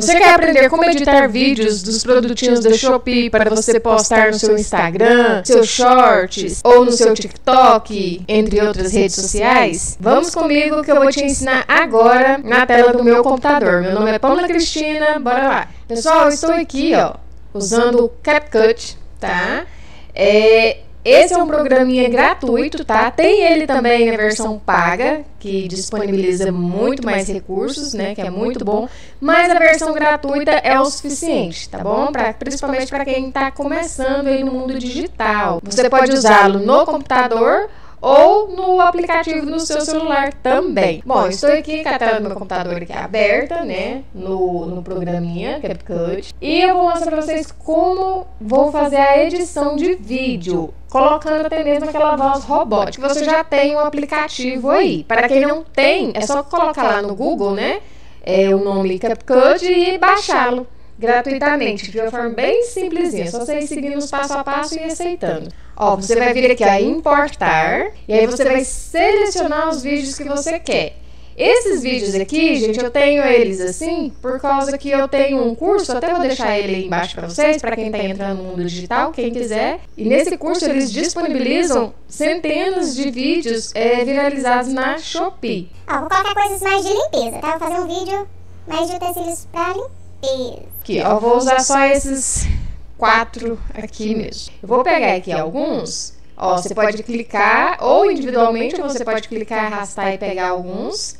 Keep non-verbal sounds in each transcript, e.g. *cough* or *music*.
Você quer aprender como editar vídeos dos produtinhos da Shopee para você postar no seu Instagram, seus shorts ou no seu TikTok, entre outras redes sociais? Vamos comigo que eu vou te ensinar agora na tela do meu computador. Meu nome é Pamela Cristina, bora lá. Pessoal, eu estou aqui, ó, usando o CapCut, tá? É, esse é um programinha gratuito, tá? Tem ele também na versão paga, que disponibiliza muito mais recursos, né? Que é muito bom. Mas a versão gratuita é o suficiente, tá bom? Pra, principalmente para quem está começando aí no mundo digital. Você pode usá-lo no computador ou no aplicativo no seu celular também. Bom, estou aqui com a tela do meu computador aqui aberta, né, no, no programinha CapCut, e eu vou mostrar para vocês como vou fazer a edição de vídeo, colocando até mesmo aquela voz robótica. Você já tem um aplicativo aí. Para quem não tem, é só colocar lá no Google, né, é o nome CapCut e baixá-lo gratuitamente, de uma forma bem simplesinha, só você ir seguindo os passo a passo e aceitando. Ó, você vai vir aqui a importar e aí você vai selecionar os vídeos que você quer. Esses vídeos aqui, gente, eu tenho eles assim, por causa que eu tenho um curso, até vou deixar ele aí embaixo para vocês, para quem está entrando no mundo digital, quem quiser. E nesse curso eles disponibilizam centenas de vídeos é, viralizados na Shopee. Ó, vou colocar coisas mais de limpeza, tá? Vou fazer um vídeo mais de utensílios para limpeza. Aqui, ó, vou usar só esses quatro aqui mesmo. Eu vou pegar aqui alguns. Ó, você pode clicar ou individualmente, ou você pode clicar, arrastar e pegar alguns.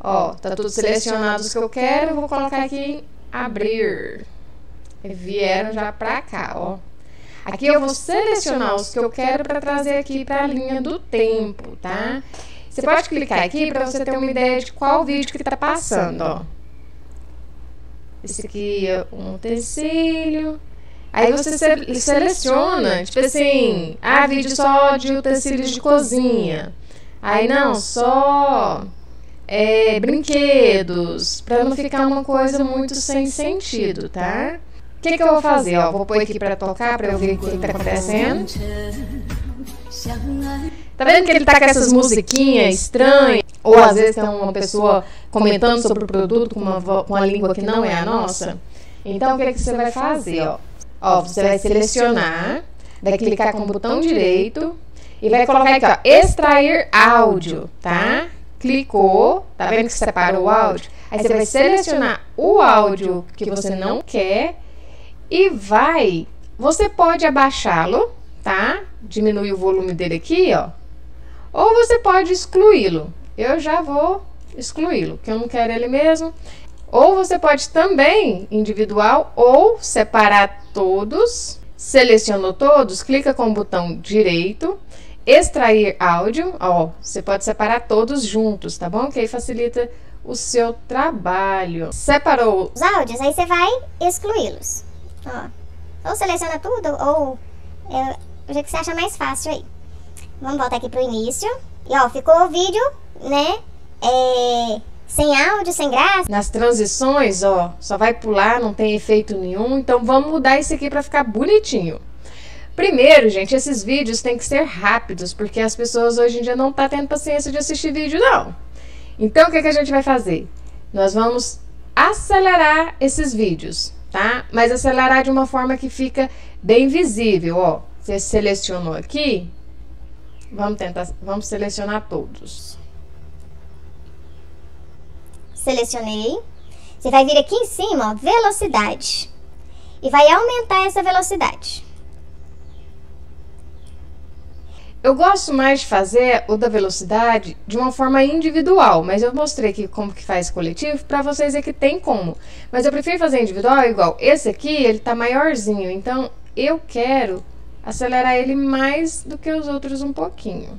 Ó, tá tudo selecionado os que eu quero. Vou colocar aqui em abrir. Vieram já pra cá, ó. Aqui eu vou selecionar os que eu quero para trazer aqui para a linha do tempo, tá? Você pode clicar aqui para você ter uma ideia de qual vídeo que tá passando, ó. Esse aqui é um utensílio. Aí você seleciona, tipo assim, ah, vídeo só de utensílios de cozinha. Aí não, só é, brinquedos, para não ficar uma coisa muito sem sentido, tá? O que, que eu vou fazer? Ó, vou pôr aqui para tocar, para eu ver o que, está acontecendo. Tá vendo que ele tá com essas musiquinhas estranhas? Ou às vezes tem uma pessoa comentando sobre o produto com uma, com uma língua que não é a nossa? Então, o que, que você vai fazer? Ó? Ó, você vai selecionar, vai clicar com o botão direito e vai colocar aqui, ó, extrair áudio, tá? Clicou, tá vendo que separou o áudio? Aí você vai selecionar o áudio que você não quer e vai. Você pode abaixá-lo, tá? Diminui o volume dele aqui, ó. Ou você pode excluí-lo. Eu já vou excluí-lo, que eu não quero ele mesmo. Ou você pode também individual ou separar todos. Selecionou todos, clica com o botão direito, extrair áudio, ó, você pode separar todos juntos, tá bom? Que aí facilita o seu trabalho. Separou os áudios, aí você vai excluí-los. Ó, ou seleciona tudo, ou é, o jeito que você acha mais fácil aí. Vamos voltar aqui pro início. E ó, ficou o vídeo, né? É, sem áudio, sem graça. Nas transições, ó, só vai pular, não tem efeito nenhum. Então vamos mudar isso aqui para ficar bonitinho. Primeiro, gente, esses vídeos têm que ser rápidos, porque as pessoas hoje em dia não tá tendo paciência de assistir vídeo, não. Então, o que, que a gente vai fazer? Nós vamos acelerar esses vídeos, tá? Mas acelerar de uma forma que fica bem visível, ó. Você selecionou aqui, vamos tentar, vamos selecionar todos selecionei. Você vai vir aqui em cima, ó, velocidade. E vai aumentar essa velocidade. Eu gosto mais de fazer o da velocidade de uma forma individual, mas eu mostrei aqui como que faz coletivo para vocês ver que tem como. Mas eu prefiro fazer individual igual. Esse aqui, ele tá maiorzinho, então eu quero acelerar ele mais do que os outros um pouquinho.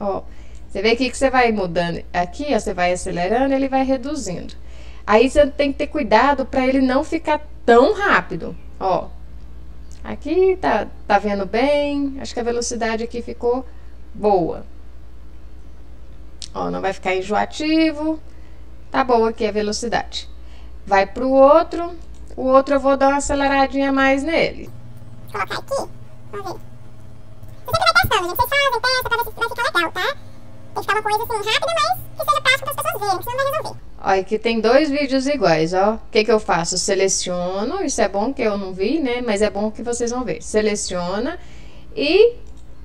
Ó, você vê aqui que você vai mudando aqui, ó, você vai acelerando, ele vai reduzindo. Aí você tem que ter cuidado para ele não ficar tão rápido, ó. Aqui tá, tá vendo bem, acho que a velocidade aqui ficou boa. Ó, não vai ficar enjoativo, tá boa aqui a velocidade. Vai pro outro, o outro eu vou dar uma aceleradinha mais nele. Colocar aqui, vamos ver. Você sempre vai testando, gente. Vocês fazem, testa pra ver se vai ficar legal, tá? Tem que ficar uma coisa assim rápida, mas que seja prática as pessoas verem, que senão não vai resolver. Olha, aqui tem dois vídeos iguais, ó. O que que eu faço? Seleciono, isso é bom que eu não vi, né? Mas é bom que vocês vão ver. Seleciona e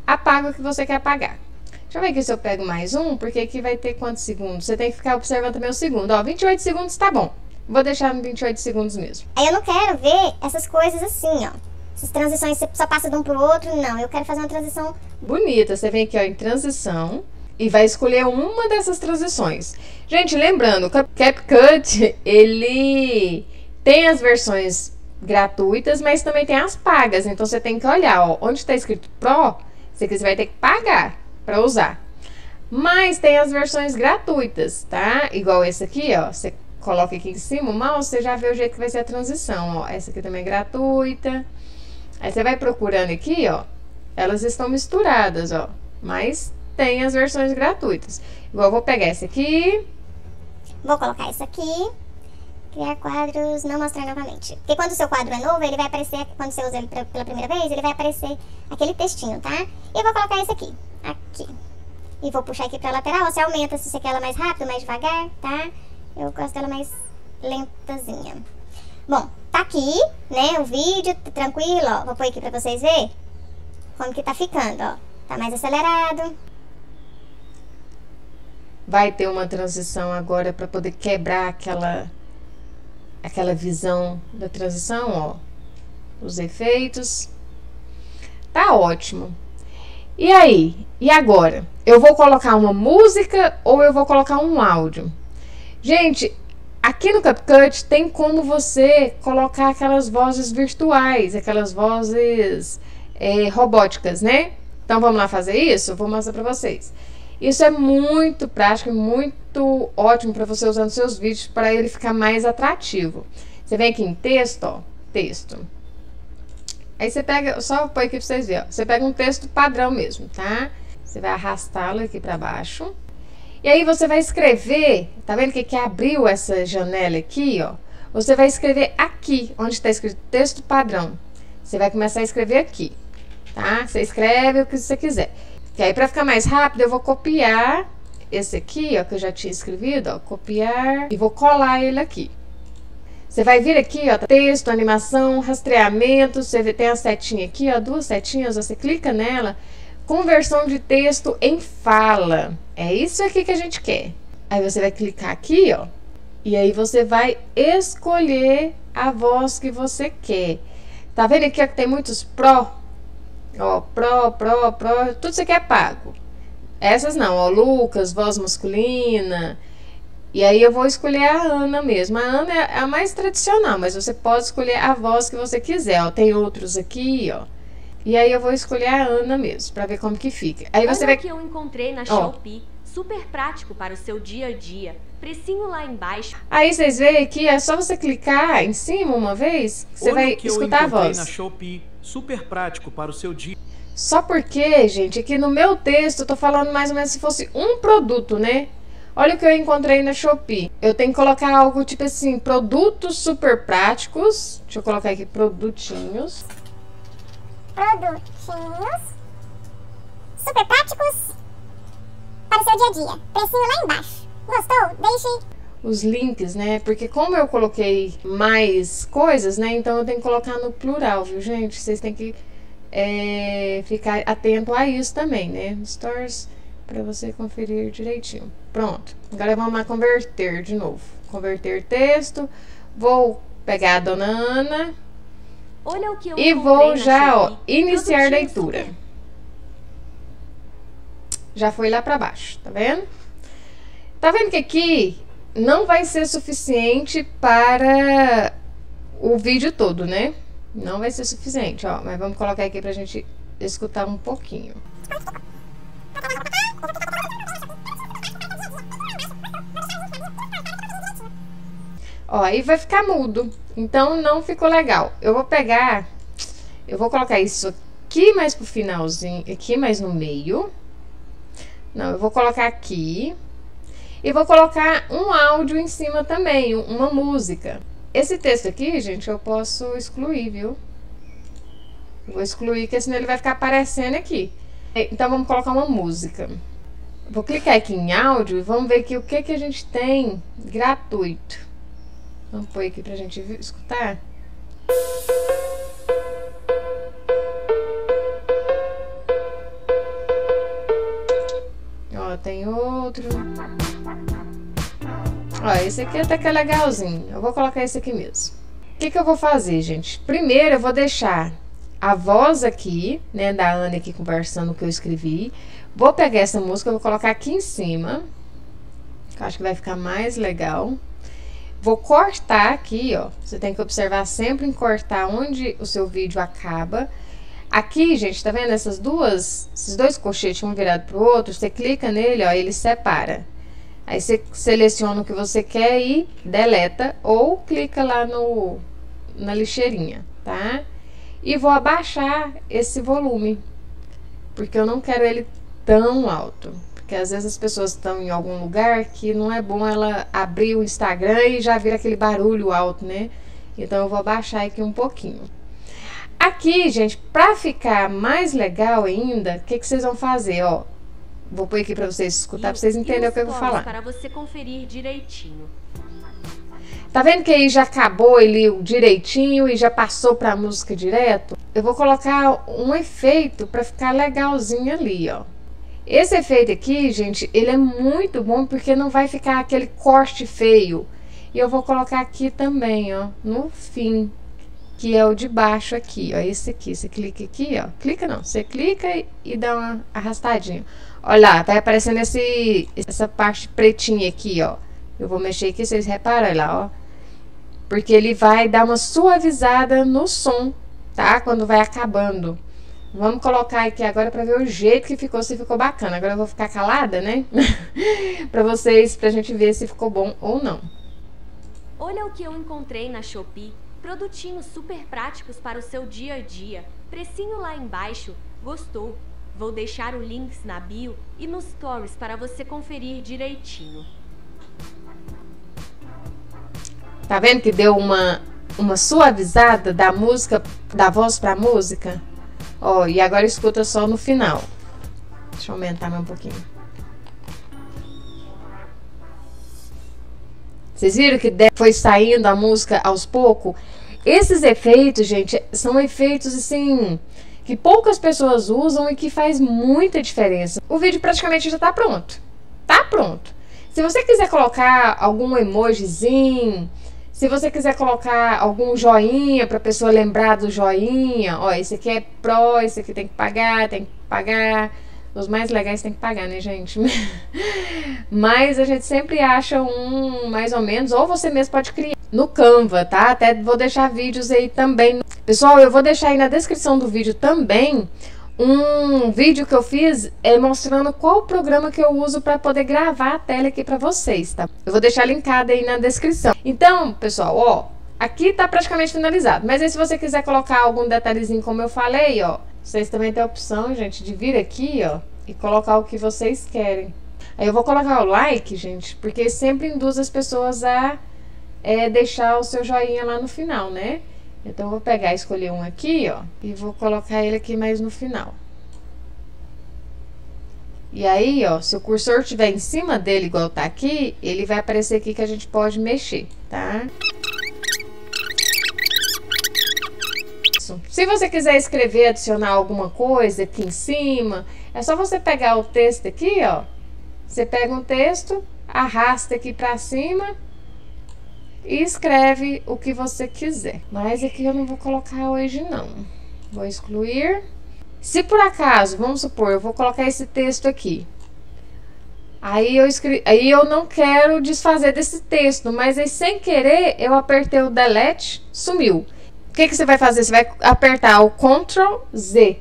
apaga o que você quer apagar. Deixa eu ver aqui se eu pego mais um, porque aqui vai ter quantos segundos? Você tem que ficar observando também o segundo. Ó, 28 segundos tá bom. Vou deixar no 28 segundos mesmo. Aí eu não quero ver essas coisas assim, ó. Essas transições você só passa de um pro outro, não. Eu quero fazer uma transição Bonita. Você vem aqui, ó, em transição e vai escolher uma dessas transições. Gente, lembrando, CapCut, ele tem as versões gratuitas, mas também tem as pagas. Então você tem que olhar, ó, onde está escrito Pro, você vai ter que pagar para usar. Mas tem as versões gratuitas, tá? Igual esse aqui, ó. Você coloca aqui em cima o mouse, você já vê o jeito que vai ser a transição, ó. Essa aqui também é gratuita. Aí você vai procurando aqui, ó. Elas estão misturadas, ó. Mas tem as versões gratuitas. Igual eu vou pegar essa aqui. Vou colocar isso aqui. Criar quadros, não mostrar novamente. Porque quando o seu quadro é novo, ele vai aparecer, quando você usa ele pela primeira vez, ele vai aparecer aquele textinho, tá? E eu vou colocar esse aqui, aqui. E vou puxar aqui pra lateral, você aumenta se você quer ela mais rápido, mais devagar, tá? Eu gosto dela mais lentazinha. Bom, tá aqui, né, o vídeo, tá tranquilo, ó. Vou pôr aqui pra vocês verem como que tá ficando, ó. Tá mais acelerado. Vai ter uma transição agora para poder quebrar aquela aquela visão da transição, ó. Os efeitos. Tá ótimo. E aí? E agora? Eu vou colocar uma música ou eu vou colocar um áudio? Gente, aqui no CapCut tem como você colocar aquelas vozes virtuais, aquelas vozes é, robóticas, né? Então vamos lá fazer isso? Vou mostrar para vocês. Isso é muito prático e muito ótimo para você usar nos seus vídeos para ele ficar mais atrativo. Você vem aqui em texto, ó, texto. Aí você pega, só põe aqui para vocês verem, ó. Você pega um texto padrão mesmo, tá? Você vai arrastá-lo aqui para baixo. E aí você vai escrever, tá vendo que, que abriu essa janela aqui, ó? Você vai escrever aqui, onde está escrito texto padrão. Você vai começar a escrever aqui, tá? Você escreve o que você quiser. Que aí, para ficar mais rápido, eu vou copiar esse aqui, ó, que eu já tinha escrevido, ó, copiar e vou colar ele aqui. Você vai vir aqui, ó, texto, animação, rastreamento, você tem a setinha aqui, ó, duas setinhas, você clica nela, conversão de texto em fala. É isso aqui que a gente quer. Aí você vai clicar aqui, ó, e aí você vai escolher a voz que você quer. Tá vendo aqui ó, que tem muitos pró? Ó, pró, pró, pró, tudo isso aqui é pago. Essas não, ó, Lucas, voz masculina. E aí eu vou escolher a Ana mesmo. A Ana é a mais tradicional, mas você pode escolher a voz que você quiser. Ó, tem outros aqui, ó. E aí eu vou escolher a Ana mesmo, pra ver como que fica. Aí você Olha vai o que eu encontrei na. Shopee. Super prático para o seu dia a dia. Precinho lá embaixo. Aí vocês veem aqui, é só você clicar em cima uma vez, que você Olha vai o que eu escutar a encontrei voz. na Shopee. Super prático para o seu dia. Só porque, gente, aqui no meu texto eu tô falando mais ou menos se fosse um produto, né? Olha o que eu encontrei na Shopee. Eu tenho que colocar algo tipo assim, produtos super práticos. Deixa eu colocar aqui produtinhos. Produtinhos super práticos para o seu dia a dia. Precinho lá embaixo. Gostou? Deixe Os links, né? Porque como eu coloquei mais coisas, né? Então eu tenho que colocar no plural, viu, gente? Vocês têm que é, ficar atento a isso também, né? Stores para você conferir direitinho. Pronto. Agora vamos lá converter de novo. Converter texto. Vou pegar a dona Ana Olha o que eu e vou já, ó, iniciar Produtinho leitura. super Já foi lá para baixo, tá vendo? Tá vendo que aqui não vai ser suficiente para o vídeo todo, né? Não vai ser suficiente, ó. Mas vamos colocar aqui pra gente escutar um pouquinho. Ó, aí vai ficar mudo. Então não ficou legal. Eu vou pegar, eu vou colocar isso aqui mais pro finalzinho, aqui mais no meio. Não, eu vou colocar aqui. E vou colocar um áudio em cima também, um- uma música. Esse texto aqui, gente, eu posso excluir, viu? Vou excluir, porque senão ele vai ficar aparecendo aqui. Então vamos colocar uma música. Vou clicar aqui em áudio e vamos ver aqui o que, que a gente tem gratuito. Vamos pôr aqui pra gente escutar. Ó, tem outro. Ó, esse aqui até que é legalzinho. Eu vou colocar esse aqui mesmo. O que, que eu vou fazer, gente? Primeiro eu vou deixar a voz aqui, né, da Ana aqui conversando o que eu escrevi. Vou pegar essa música, vou colocar aqui em cima. Que eu acho que vai ficar mais legal. Vou cortar aqui, ó. Você tem que observar sempre em cortar onde o seu vídeo acaba. Aqui, gente, tá vendo essas duas, esses dois colchetes, um virado pro outro? Você clica nele, ó, ele separa. Aí você seleciona o que você quer e deleta ou clica lá no na lixeirinha, tá? E vou abaixar esse volume, porque eu não quero ele tão alto. Porque às vezes as pessoas estão em algum lugar que não é bom ela abrir o Instagram e já vir aquele barulho alto, né? Então eu vou abaixar aqui um pouquinho. Aqui, gente, para ficar mais legal ainda, o que, que vocês vão fazer, ó? Vou pôr aqui para vocês escutar, para vocês entenderem o que eu vou falar. Para você conferir direitinho. Tá vendo que aí já acabou ele direitinho e já passou para a música direto? Eu vou colocar um efeito para ficar legalzinho ali, ó. Esse efeito aqui, gente, ele é muito bom porque não vai ficar aquele corte feio. E eu vou colocar aqui também, ó, no fim que é o de baixo aqui, ó, esse aqui, você clica aqui, ó, clica não, você clica e dá uma arrastadinha. Olha lá, vai aparecendo esse, essa parte pretinha aqui, ó, eu vou mexer aqui, vocês reparam, lá, ó, porque ele vai dar uma suavizada no som, tá, quando vai acabando. Vamos colocar aqui agora para ver o jeito que ficou, se ficou bacana. Agora eu vou ficar calada, né? *laughs* para vocês, pra gente ver se ficou bom ou não. Olha o que eu encontrei na Shopee. Produtinhos super práticos para o seu dia a dia. Precinho lá embaixo. Gostou? Vou deixar o links na bio e nos stories para você conferir direitinho. Tá vendo que deu uma, uma suavizada da música, da voz pra música? Ó, e agora escuta só no final. Deixa eu aumentar mais um pouquinho. Vocês viram que foi saindo a música aos poucos? Esses efeitos, gente, são efeitos assim que poucas pessoas usam e que faz muita diferença. O vídeo praticamente já está pronto. Tá pronto. Se você quiser colocar algum emojizinho, se você quiser colocar algum joinha para a pessoa lembrar do joinha, ó, esse aqui é pro, esse aqui tem que pagar, tem que pagar. Os mais legais tem que pagar, né, gente? *laughs* Mas a gente sempre acha um mais ou menos, ou você mesmo pode criar no Canva, tá? Até vou deixar vídeos aí também. Pessoal, eu vou deixar aí na descrição do vídeo também um vídeo que eu fiz é, mostrando qual programa que eu uso para poder gravar a tela aqui para vocês, tá? Eu vou deixar linkado aí na descrição. Então, pessoal, ó, aqui tá praticamente finalizado. Mas aí se você quiser colocar algum detalhezinho como eu falei, ó, vocês também têm a opção, gente, de vir aqui, ó, e colocar o que vocês querem. Aí eu vou colocar o like, gente, porque sempre induz as pessoas a é, deixar o seu joinha lá no final, né? Então, eu vou pegar, escolher um aqui, ó, e vou colocar ele aqui mais no final. E aí, ó, se o cursor estiver em cima dele, igual tá aqui, ele vai aparecer aqui que a gente pode mexer, tá? Se você quiser escrever, adicionar alguma coisa aqui em cima, é só você pegar o texto aqui, ó. Você pega um texto, arrasta aqui para cima e escreve o que você quiser. Mas aqui eu não vou colocar hoje não. Vou excluir. Se por acaso, vamos supor, eu vou colocar esse texto aqui. Aí eu, escrevi, aí eu não quero desfazer desse texto, mas aí sem querer eu apertei o delete, sumiu que, que você vai fazer? Você vai apertar o Ctrl Z,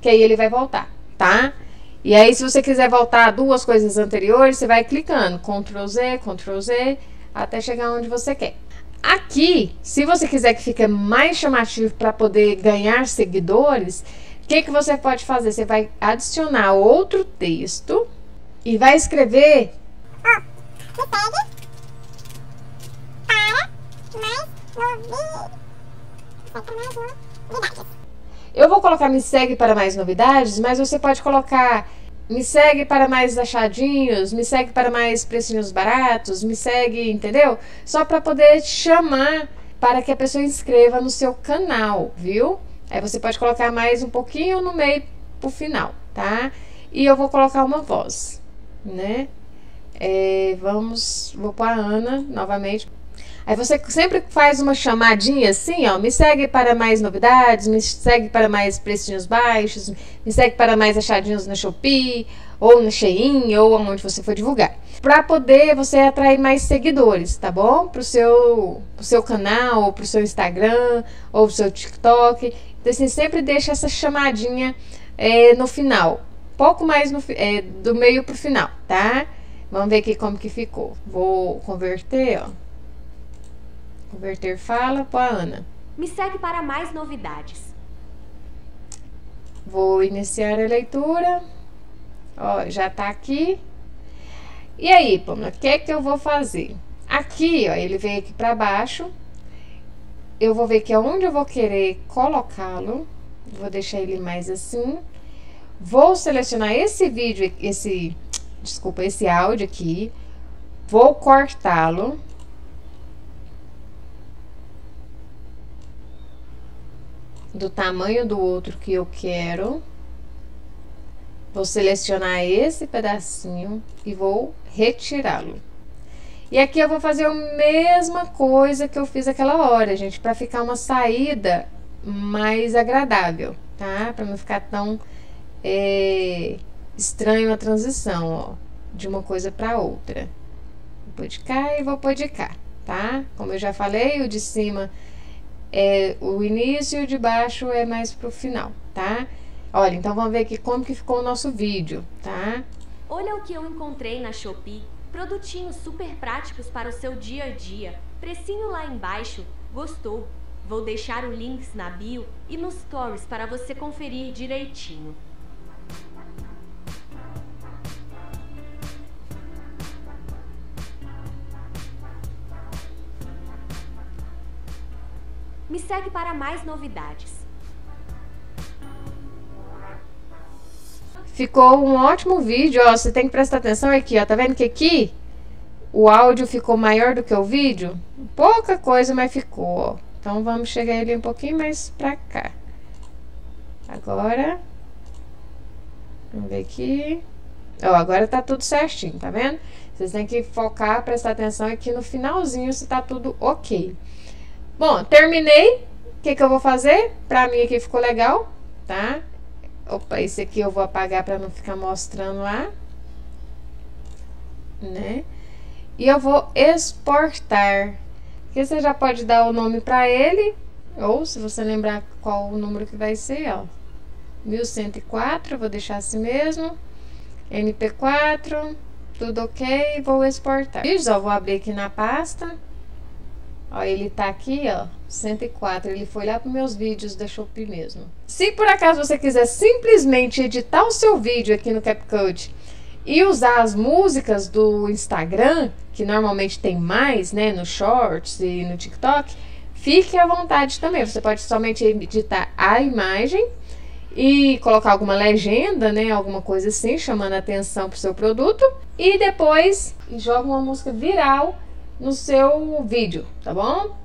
que aí ele vai voltar, tá? E aí, se você quiser voltar duas coisas anteriores, você vai clicando Ctrl Z, Ctrl Z, até chegar onde você quer. Aqui, se você quiser que fique mais chamativo para poder ganhar seguidores, o que, que você pode fazer? Você vai adicionar outro texto e vai escrever. Me pegue para mais novidades. Eu vou colocar me segue para mais novidades, mas você pode colocar me segue para mais achadinhos, me segue para mais precinhos baratos, me segue, entendeu? Só para poder chamar para que a pessoa inscreva no seu canal, viu? Aí você pode colocar mais um pouquinho no meio pro final, tá? E eu vou colocar uma voz, né? É, vamos, vou para a Ana novamente. Aí você sempre faz uma chamadinha assim, ó. Me segue para mais novidades, me segue para mais precinhos baixos, me segue para mais achadinhos na Shopee, ou no Shein, ou onde você for divulgar. Para poder você atrair mais seguidores, tá bom? Pro seu, pro seu canal, ou pro seu Instagram, ou pro seu TikTok. Então, assim, sempre deixa essa chamadinha é, no final. Pouco mais no, é, do meio pro final, tá? Vamos ver aqui como que ficou. Vou converter, ó. Converter fala para Ana. Me segue para mais novidades. Vou iniciar a leitura. Ó, já tá aqui. E aí, Pamela, o que é que eu vou fazer? Aqui, ó, ele veio aqui para baixo. Eu vou ver que é onde eu vou querer colocá-lo. Vou deixar ele mais assim. Vou selecionar esse vídeo, esse, desculpa, esse áudio aqui. Vou cortá-lo. Do tamanho do outro que eu quero. Vou selecionar esse pedacinho e vou retirá-lo. E aqui eu vou fazer a mesma coisa que eu fiz aquela hora, gente, para ficar uma saída mais agradável, tá? Para não ficar tão é, estranho a transição, ó, de uma coisa para outra. Vou pôr de cá e vou pôr de cá, tá? Como eu já falei, o de cima é o início e de baixo é mais pro final, tá? Olha, então vamos ver aqui como que ficou o nosso vídeo, tá? Olha o que eu encontrei na Shopee. Produtinhos super práticos para o seu dia a dia. Precinho lá embaixo. Gostou? Vou deixar o links na bio e nos stories para você conferir direitinho. Me segue para mais novidades. Ficou um ótimo vídeo, ó. Você tem que prestar atenção aqui, ó. Tá vendo que aqui o áudio ficou maior do que o vídeo? Pouca coisa, mas ficou, ó. Então vamos chegar ele um pouquinho mais pra cá. Agora. Vamos ver aqui. Ó, agora tá tudo certinho, tá vendo? Vocês têm que focar, prestar atenção aqui no finalzinho se tá tudo ok. Bom, terminei. O que, que eu vou fazer? Pra mim aqui ficou legal, tá? Opa, esse aqui eu vou apagar pra não ficar mostrando lá. Né? E eu vou exportar. Aqui você já pode dar o nome pra ele. Ou, se você lembrar qual o número que vai ser, ó. 1104, vou deixar assim mesmo. MP4, tudo ok, vou exportar. E já vou abrir aqui na pasta. Ó, ele tá aqui, ó, 104. Ele foi lá para meus vídeos da Shopee mesmo. Se por acaso você quiser simplesmente editar o seu vídeo aqui no CapCut e usar as músicas do Instagram, que normalmente tem mais, né, no Shorts e no TikTok, fique à vontade também. Você pode somente editar a imagem e colocar alguma legenda, né, alguma coisa assim, chamando a atenção para o seu produto, e depois joga uma música viral no seu vídeo, tá bom?